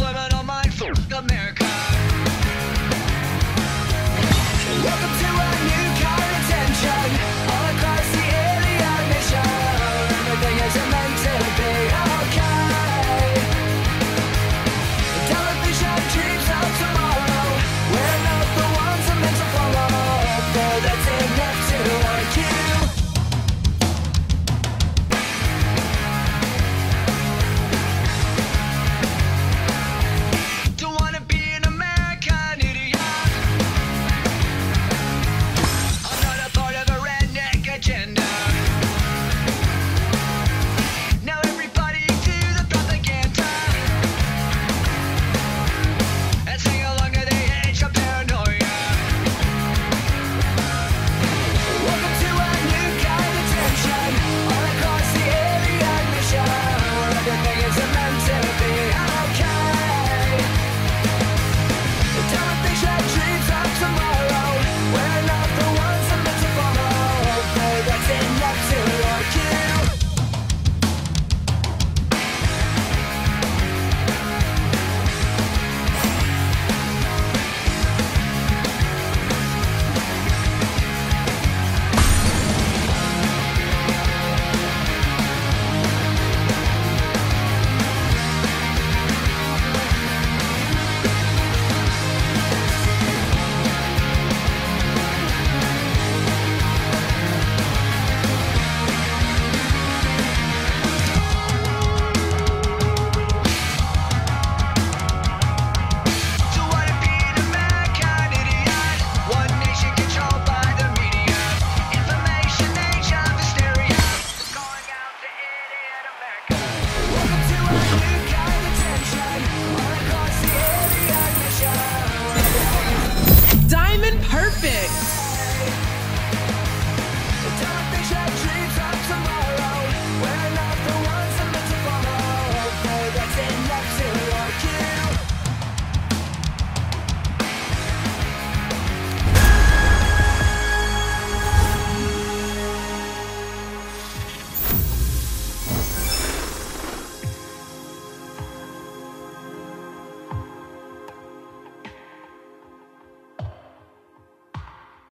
what I agenda.